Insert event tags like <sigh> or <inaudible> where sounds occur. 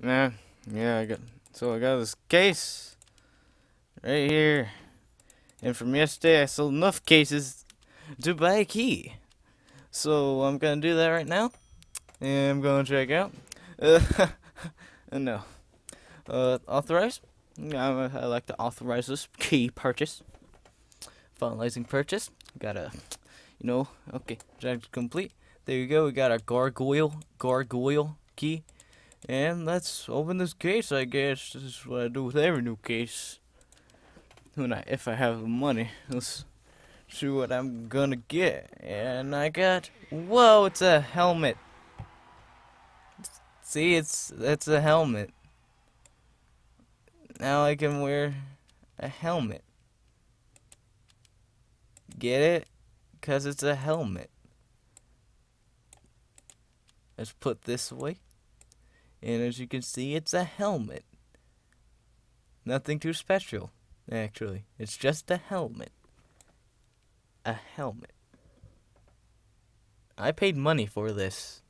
Nah, yeah, I got. So I got this case right here, and from yesterday I sold enough cases to buy a key. So I'm gonna do that right now, and I'm gonna check out. <laughs> Uh, <laughs> no, uh, authorize. I, I like to authorize this key purchase. Finalizing purchase. Got a, you know, okay, check complete. There you go. We got a gargoyle, gargoyle key. And let's open this case, I guess. This is what I do with every new case. When I, if I have the money, let's see what I'm gonna get. And I got, whoa, it's a helmet. See, it's, it's a helmet. Now I can wear a helmet. Get it? Because it's a helmet. Let's put this away. And as you can see, it's a helmet. Nothing too special, actually. It's just a helmet. A helmet. I paid money for this.